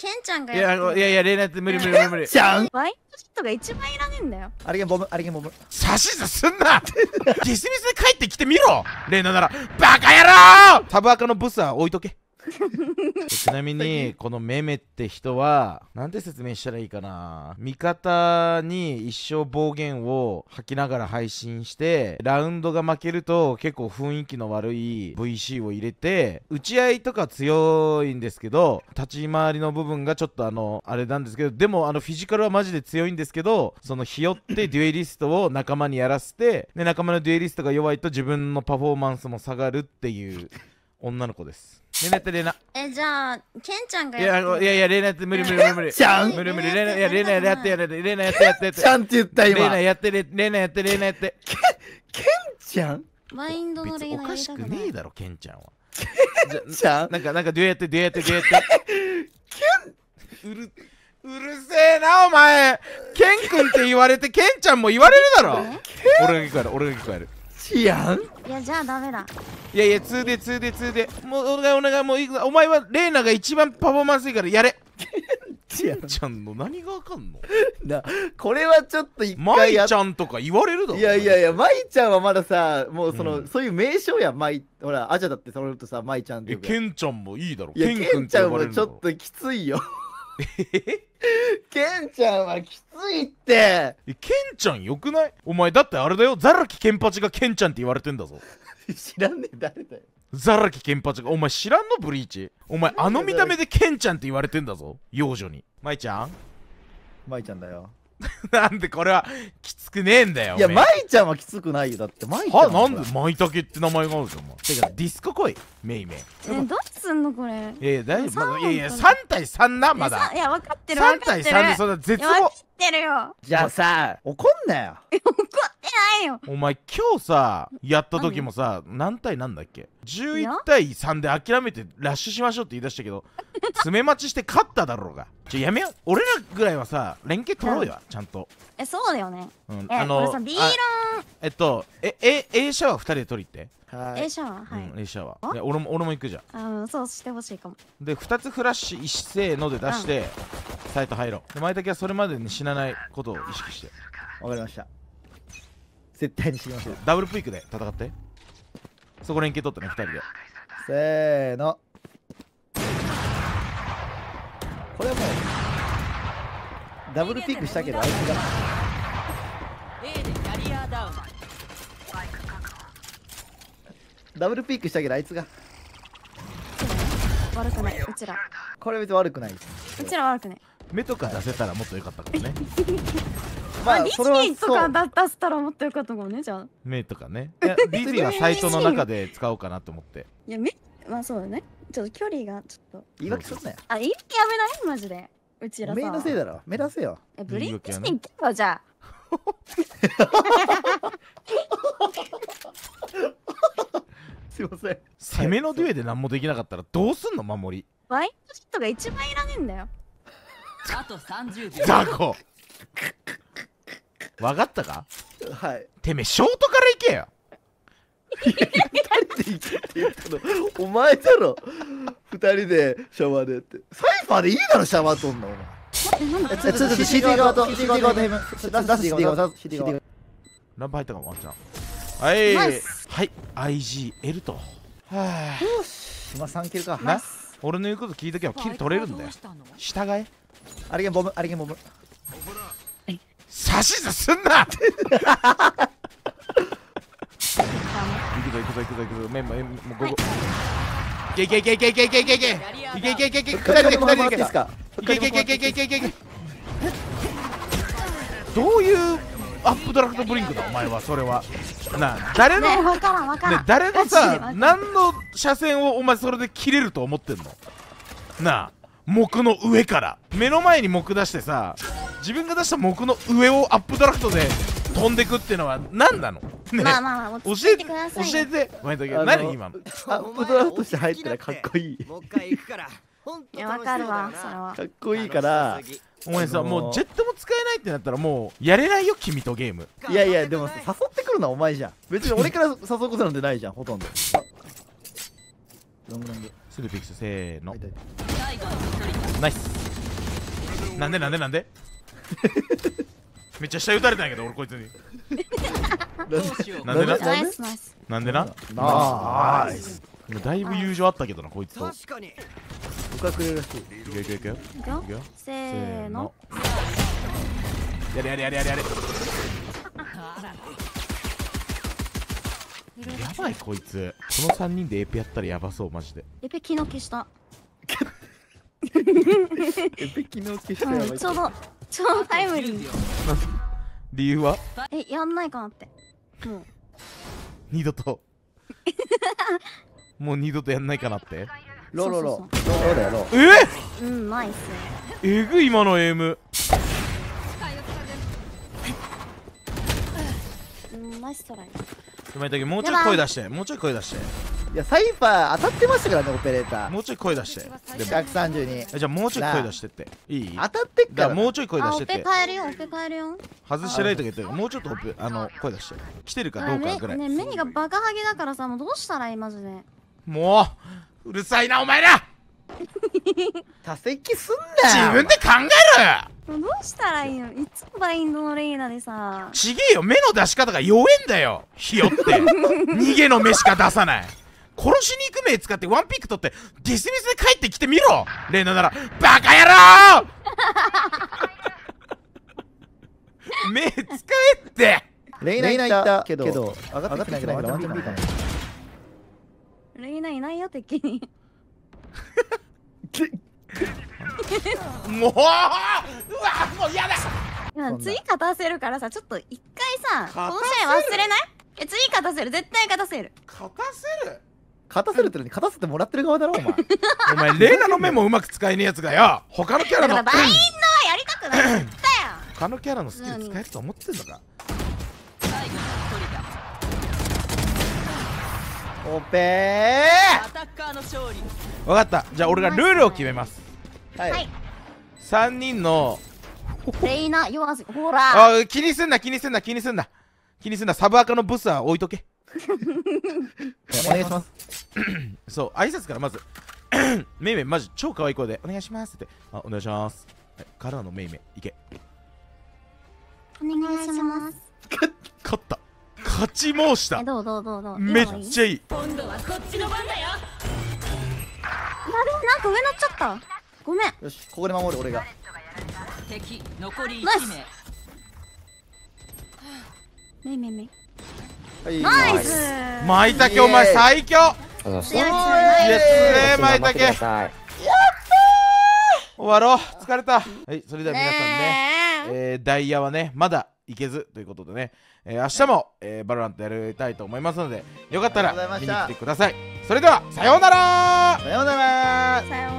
ケンちゃんがいやいやってやいやレイナって無理無理無理無理。じゃん。ワイトシットが一番いらねえんだよ。あれがボムあれがボム。指図すんな。ギスミスで帰ってきてみろ。レイナならバカ野郎！サブアカのブスは置いとけ ちなみにこのメメって人はなんて説明したらいいかな。味方に一生暴言を吐きながら配信してラウンドが負けると結構雰囲気の悪い VC を入れて打ち合いとか強いんですけど立ち回りの部分がちょっとあのあれなんですけどでもあのフィジカルはマジで強いんですけどそのひよってデュエリストを仲間にやらせてで仲間のデュエリストが弱いと自分のパフォーマンスも下がるっていう女の子です。レナってレナ。えじゃあケンちゃんがいややっていやいやレナって無理無理無理無理。じゃん無理無理。レナいやレナやってやれレナやってやってやって。ちゃんって言ったレ今ナやってレレナやってレナやって。ちゃん？マインドのレイナかしくねえだろケンちゃんは。じちゃん？ゃなんかなんかデュエやってデュエやってデュエやってうるうるせえなお前。ケン君って言われてケンちゃんも言われるだろ。俺が聞こえる俺が聞こえるちゃんいやじゃあダメだ。いやいや 2D 2D 2D もうお願いお願いもういい。お前はレイナが一番パフォーマンスいいからやれ。ちゃんケンちゃんの何がわかんの？なこれはちょっと一マイ回やっちゃんとか言われるだろいやいやいや舞ちゃんはまださもうその、うん。そういう名称や舞ほらアジャだってそれとさ舞ちゃんってえケンちゃんもいいだろ。いやケンちゃんもちょっとときついよ ケンちゃんはきついって。えケンちゃんよくない？お前だってあれだよ。ザラキケンパチがケンちゃんって言われてんだぞ。知らんねえ誰だよ。ザラキケンパチが。お前知らんのブリーチ？お前あの見た目でケンちゃんって言われてんだぞ。幼女に。舞ちゃん。舞ちゃんだよ なんでこれはきつくねえんだよいや舞ちゃんはきつくないよ。だって舞ちゃんはなんで？舞茸って名前があるじゃんお前。てかディスコ来い。メイメイ。えどうすんのこれ？いやいや大丈夫、いやいや三3対3なまだ。いや分かってる分3対かってる。3でそんな絶望。いや分かってるよ。じゃあさ怒んなよ。怒ってないよお前今日さやった時もさ何？対何だっけ？11対3で諦めてラッシュしましょうって言い出したけど詰め待ちして勝っただろうが。ちょやめよう。俺らぐらいはさ連携取ろうよちゃんと、えそうだよね。うん、えこれさ B ロあえっとええ A シャワー2人で取り行って、はン A シャワー？はい、うん A シャワあー。いや俺も俺も行くじゃん。あのそうしてほしいかも。で2つフラッシュ一せーので出して、サイト入ろう。で前だけはそれまでに死なないことを意識して。わかりました絶対に死にましょうダブルプイックで戦って。そこ連携取ってね2人で。せーの。これはもうダブルピックしたけどあいつが。A でキャリアダウンダブルピックしたけどあいつが。悪くないうちら。これ別に悪くない。うちら悪くない。目とか出せたらもっと良かったからね まあディズそれはニーとかだ出したらもっとよかったかもねじゃあ。目とかね。いやディズニーはサイトの中で使おうかなと思って。いやめまあそうだね。ちょっと距離がちょっと。言い訳すんなよ。あいいやめない？マジで。うちらさ。おめえのせいだろ。目指せよ。えブリ言い訳はねッジに行けばじゃすいません。攻めのデュエで何もできなかったらどうすんの守り。あワイトシットが一番いらねえんだよ。あと30秒ザコわかったか？はい。てめえショートから行けよ。って言ったの？お前だろ。二人でシャワーでって。サイファーでいいだろシャワーとんのお前。ちょっと CD 側と CD 側と CD 側 CD 側ランプ入ったかもワンちゃん？はい IGL と。はあ今3キルか。な俺の言うこと聞いとけばキル取れるんだよ。従えあれがボムあれがボム指図すんな。行くぞ行くぞ行くぞ。行くぞメンバーもうここいけいけいけいけいけいけいけいけいけ。いけいけいけいけ。二人で二人でいけいけいけいけいけいけどういうアップドラフトブリンクだお前はそれは。なあ誰のねね誰のさん。何の車線をお前それで切れると思ってんの？なあ木の上から。目の前に木出してさ自分が出した木の上をアップドラフトで飛んでくっていうのは何なの？ねまあまあまあ落教ち着いてえてくださいよ教えてお前だけ何今のアップドラフトして入ったらかっこいい。もう一回行くからいや分かるわそれは。かっこいいからお前さあのーもうジェットも使えないってなったらもうやれないよ君とゲーム。いやいやでもさ誘ってくるのはお前じゃん。別に俺から誘うことなんてないじゃんほとんど。あロングロングすぐピクスせーの。ナイスなんでなんでなんで？めっちゃ下打たれたんやけど俺こいつに。なんでな？なんナイスナイス。なんでな？ナイス。今だいぶ友情あったけどなこいつと。確かに。僕はくれるらしいいくよいくよ。いくよいくよいくよせせーの。やれやれやれやれ。やれやばいこいつ。この3人でエペやったらやばそうマジで。エペ気の消したエペキの消してやばいうんちょうどちょうどタイムリー。理由は？えやんないかなって。もう二度と。もう二度とやんないかなって。ロロロロロだよロえ？うんナイスえぐい今のエイム。うんナイストライ。今だけもうちょい。声出してもうちょい声出していやサイファー当たってましたからねオペレーター。もうちょい声出して。でも。132えじゃあもうちょい声出して。っていい？当たってっから。もうちょい声出してって。変えるよオペ変えるよ。外してないとか言ってもうちょっとオペあの声出して。来てるかどうかぐらい。ね目がバカハゲだからさもうどうしたらいいマジでもううるさいなお前ら。多席すんな自分で考えろよ。どうしたらいいの？いつもバインドのレイナでさ。ちげえよ。目の出し方が弱えんだよ。ひよって。逃げの目しか出さない殺しに行く目使ってワンピック取ってディスミスで帰ってきてみろ。レイナならバカ野郎！目使えって！レイナ行ったけど上がってきてないからワンチャン B かもレイナいないよ敵に。もう！うわもうやだ！今次勝たせるからさちょっと一回さこの試合忘れない？え次勝たせる。絶対勝たせる。勝たせる？勝たせるってのに勝たせてもらってる側だろ お前。お前レイナの目もうまく使えねえやつがよ。他のキャラのバインドはやりたくなよ。他のキャラのスキル使えると思ってんのか。最後の一人だオペアタッカー。の勝利分かった。じゃあ俺がルールを決めます。ーははい。い3人の。レイナ弱すほら。あ気にすんな気にすんな気にすんな。気にすんな。サブアカのブスは置いとけお願いしますそう挨拶からまず めいめいマジ超可愛い声でお願いしますって。あお願いします。はいからのめいめいいけ。お願いします。勝った。勝ち申した。えどうどうどうどう。めっゃちゃいい。今度はこっちの番だよ。あれ？なんか上乗っちゃった。ごめん。よしここで守る俺が。敵残りナイス。1名めいめいめいナイスまいたけお前最強。強い強い。いやつれまいたけさ終わろう。疲れた。はいそれでは皆さんねねええーダイヤはねまだいけずということでね、えー明日も、えーバロラントやりたいと思いますのでよかったら見に来てください。それではさようなら。さ